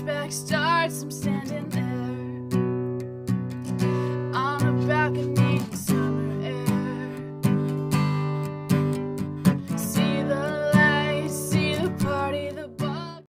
flashback starts, I'm standing there.